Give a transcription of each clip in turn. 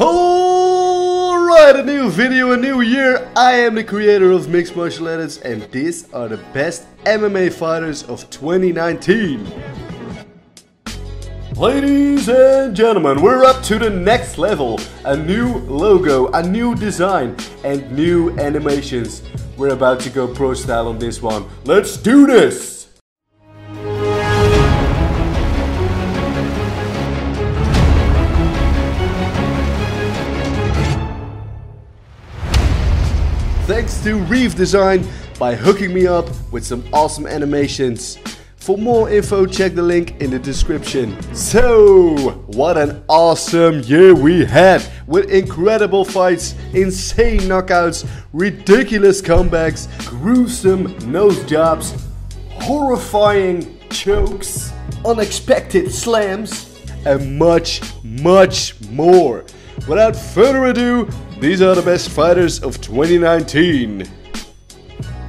Alright, a new video, a new year. I am the creator of Mixed Martial Edits and these are the best MMA fighters of 2019. Ladies and gentlemen, we're up to the next level. A new logo, a new design, and new animations. We're about to go pro style on this one. Let's do this! To Reef Design by hooking me up with some awesome animations. For more info, check the link in the description. So, what an awesome year we had with incredible fights, insane knockouts, ridiculous comebacks, gruesome nose jobs, horrifying chokes, unexpected slams, and much, much more. Without further ado, these are the best fighters of 2019.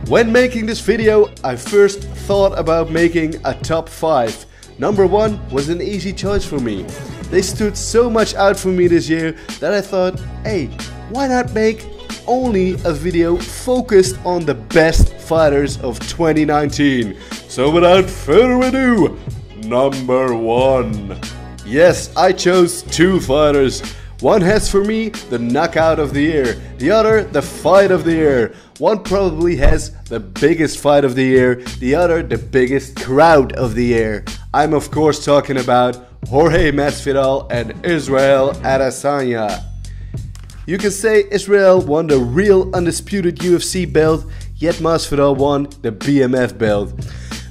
When making this video, I first thought about making a top 5. Number 1 was an easy choice for me. They stood so much out for me this year that I thought, hey, why not make only a video focused on the best fighters of 2019. So without further ado, number 1. Yes, I chose two fighters one has for me the knockout of the year, the other the fight of the year. One probably has the biggest fight of the year, the other the biggest crowd of the year. I'm of course talking about Jorge Masvidal and Israel Adesanya. You can say Israel won the real undisputed UFC belt, yet Masvidal won the BMF belt.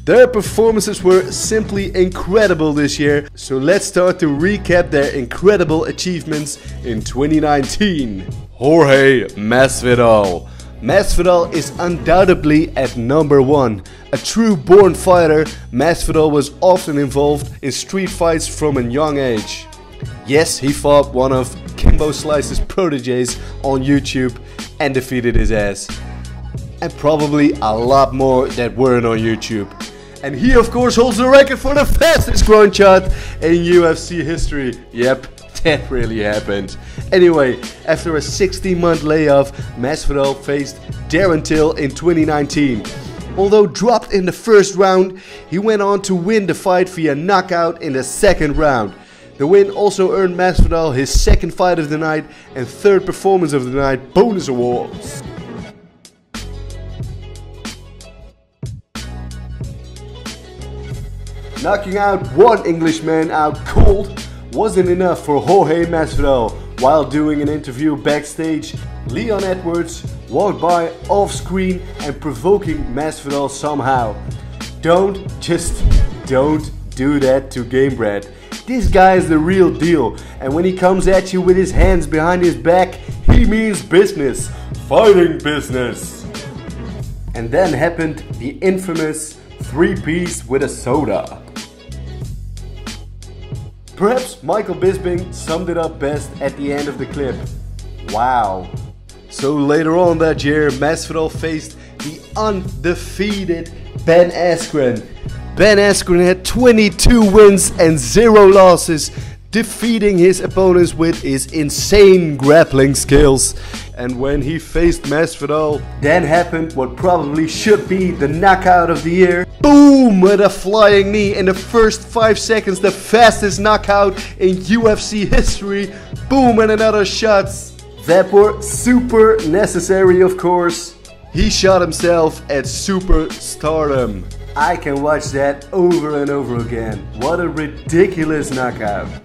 Their performances were simply incredible this year, so let's start to recap their incredible achievements in 2019. Jorge Masvidal. Masvidal is undoubtedly at number one. A true born fighter, Masvidal was often involved in street fights from a young age. Yes, he fought one of Kimbo Slice's proteges on YouTube and defeated his ass. And probably a lot more that weren't on YouTube. And he of course holds the record for the fastest growing chart in UFC history. Yep, that really happened. Anyway, after a 16 month layoff, Masvidal faced Darren Till in 2019. Although dropped in the first round, he went on to win the fight via knockout in the second round. The win also earned Masvidal his second fight of the night and third performance of the night bonus awards. Knocking out one Englishman out cold wasn't enough for Jorge Masvidal. While doing an interview backstage, Leon Edwards walked by off screen and provoking Masvidal somehow. Don't, just don't do that to Gamebred. This guy is the real deal, and when he comes at you with his hands behind his back, he means business, fighting business. And then happened the infamous three piece with a soda. Perhaps Michael Bisping summed it up best at the end of the clip. Wow. So later on that year, Masvidal faced the undefeated Ben Askren. Ben Askren had 22 wins and 0 losses, defeating his opponents with his insane grappling skills. And when he faced Masvidal, then happened what probably should be the knockout of the year. Boom! With a flying knee in the first 5 seconds, the fastest knockout in UFC history. Boom! And another shot. That were super necessary, of course. He shot himself at super superstardom. I can watch that over and over again. What a ridiculous knockout.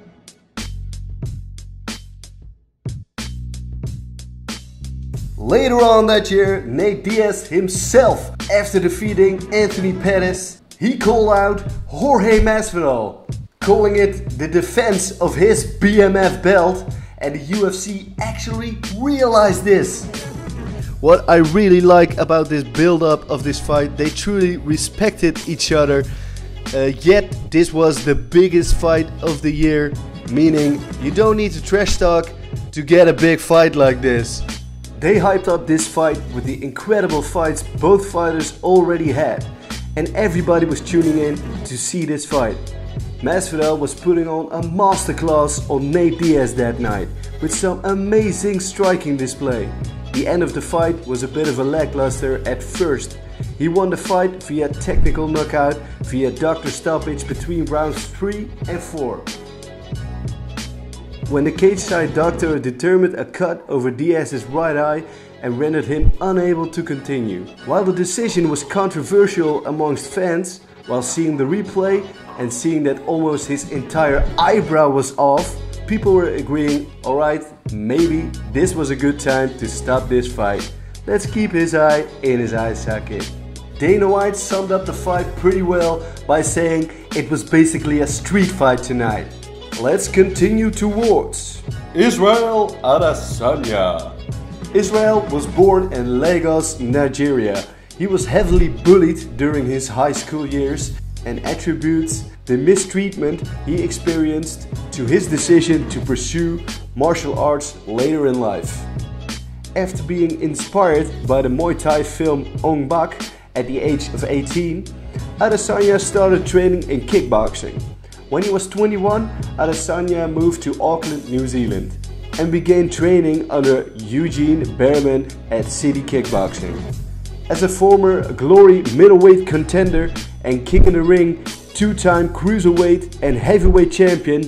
Later on that year, Nate Diaz himself, after defeating Anthony Pettis, he called out Jorge Masvidal, calling it the defense of his BMF belt, and the UFC actually realized this. What I really like about this build-up of this fight, they truly respected each other. Uh, yet this was the biggest fight of the year, meaning you don't need to trash talk to get a big fight like this. They hyped up this fight with the incredible fights both fighters already had, and everybody was tuning in to see this fight. Masvidal was putting on a masterclass on Nate Diaz that night with some amazing striking display. The end of the fight was a bit of a lackluster at first. He won the fight via technical knockout via doctor stoppage between rounds 3 and 4. When the cage side doctor determined a cut over Diaz's right eye and rendered him unable to continue. While the decision was controversial amongst fans, while seeing the replay and seeing that almost his entire eyebrow was off, people were agreeing, alright, maybe this was a good time to stop this fight. Let's keep his eye in his eye socket. Dana White summed up the fight pretty well by saying it was basically a street fight tonight. Let's continue towards Israel Adesanya. Israel was born in Lagos, Nigeria. He was heavily bullied during his high school years and attributes the mistreatment he experienced to his decision to pursue martial arts later in life. After being inspired by the Muay Thai film Ong Bak at the age of 18, Adesanya started training in kickboxing. When he was 21, Adesanya moved to Auckland, New Zealand and began training under Eugene Bareman at City Kickboxing. As a former Glory middleweight contender and King in the Ring two-time cruiserweight and heavyweight champion,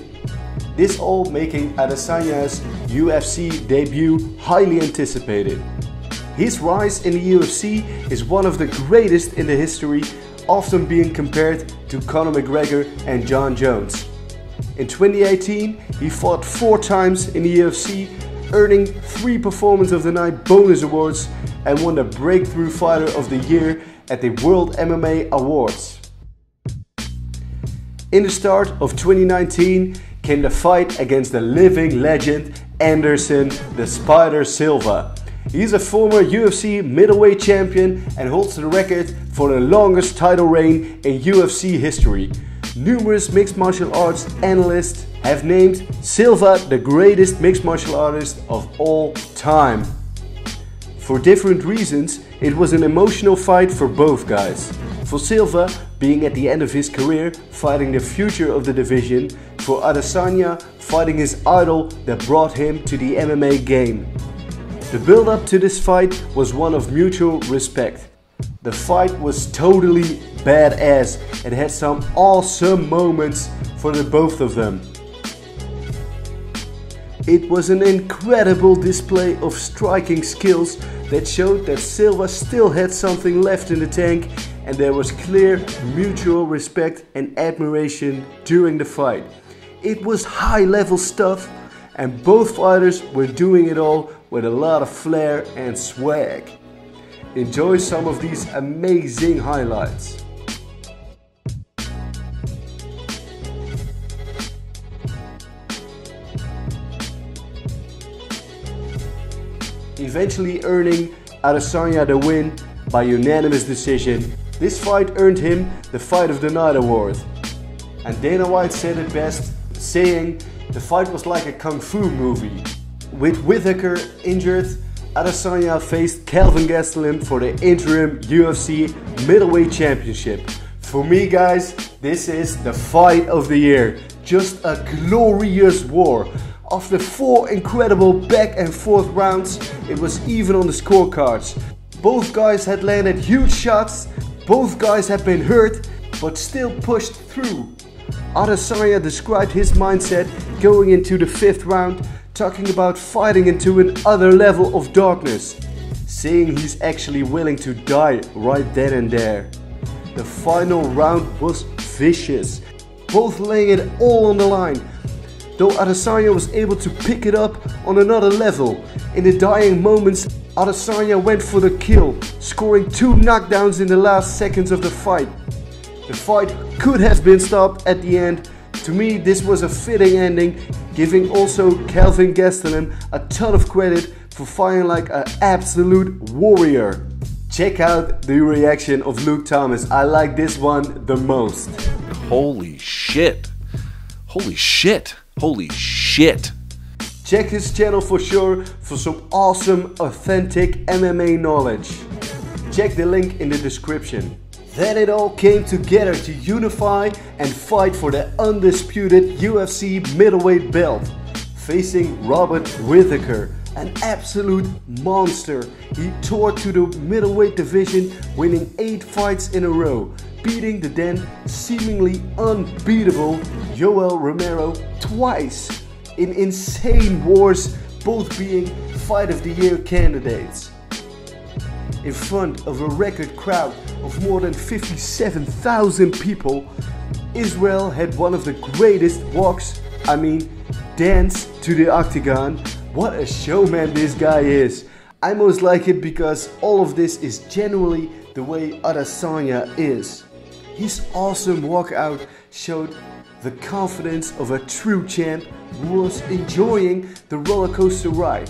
this all making Adesanya's UFC debut highly anticipated. His rise in the UFC is one of the greatest in the history, often being compared to Conor McGregor and Jon Jones. In 2018, he fought four times in the UFC, earning three Performance of the Night bonus awards and won the Breakthrough Fighter of the Year at the World MMA Awards. In the start of 2019 came the fight against the living legend Anderson the Spider Silva. He's a former UFC middleweight champion and holds the record for the longest title reign in UFC history. Numerous mixed martial arts analysts have named Silva the greatest mixed martial artist of all time. For different reasons, it was an emotional fight for both guys. For Silva, being at the end of his career, fighting the future of the division, for Adesanya, fighting his idol that brought him to the MMA game. The build up to this fight was one of mutual respect. The fight was totally badass and had some awesome moments for the both of them. It was an incredible display of striking skills that showed that Silva still had something left in the tank and there was clear mutual respect and admiration during the fight. It was high level stuff and both fighters were doing it all with a lot of flair and swag. Enjoy some of these amazing highlights. Eventually earning Adesanya the win by unanimous decision, this fight earned him the Fight of the Night award. And Dana White said it best, saying the fight was like a kung fu movie. With Whittaker injured, Adesanya faced Kelvin Gastelum for the interim UFC middleweight championship. For me guys, this is the fight of the year. Just a glorious war. After four incredible back and forth rounds, it was even on the scorecards. Both guys had landed huge shots, both guys had been hurt, but still pushed through. Adesanya described his mindset going into the fifth round, talking about fighting into another level of darkness, saying he's actually willing to die right then and there. The final round was vicious, both laying it all on the line, though Adesanya was able to pick it up on another level. In the dying moments, Adesanya went for the kill, scoring two knockdowns in the last seconds of the fight. The fight could have been stopped at the end. To me, this was a fitting ending, giving also Kelvin Gastelum a ton of credit for fighting like an absolute warrior. Check out the reaction of Luke Thomas. I like this one the most. Holy shit. Holy shit. Holy shit. Check his channel for sure for some awesome, authentic MMA knowledge. Check the link in the description. Then it all came together to unify and fight for the undisputed UFC middleweight belt, facing Robert Whittaker, an absolute monster. He tore to the middleweight division, winning 8 fights in a row, beating the then seemingly unbeatable Yoel Romero twice in insane wars, both being Fight of the Year candidates. In front of a record crowd of more than 57,000 people, Israel had one of the greatest walks, I mean, dance to the octagon. What a showman this guy is! I most like it because all of this is genuinely the way Adesanya is. His awesome walkout showed the confidence of a true champ who was enjoying the roller coaster ride.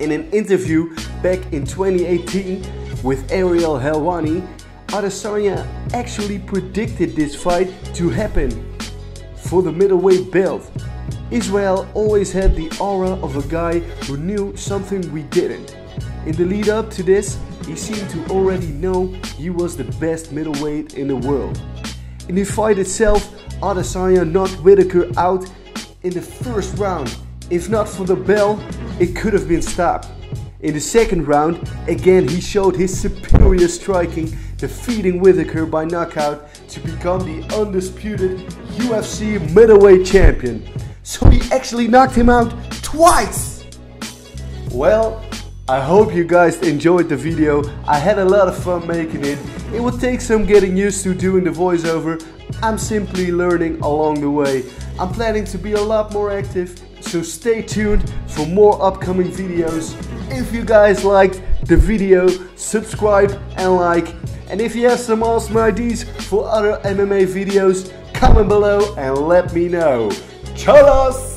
In an interview back in 2018 with Ariel Helwani, Adesanya actually predicted this fight to happen for the middleweight belt. Israel always had the aura of a guy who knew something we didn't. In the lead up to this, he seemed to already know he was the best middleweight in the world. In the fight itself, Adesanya knocked Whittaker out in the first round. If not for the bell, it could have been stopped. In the second round, again he showed his superior striking, defeating Whittaker by knockout to become the undisputed UFC middleweight champion. So he actually knocked him out twice! Well, I hope you guys enjoyed the video. I had a lot of fun making it. It will take some getting used to doing the voiceover. I'm simply learning along the way. I'm planning to be a lot more active, so stay tuned for more upcoming videos. If you guys liked the video, subscribe and like. And if you have some awesome ideas for other MMA videos, comment below and let me know. Cholos!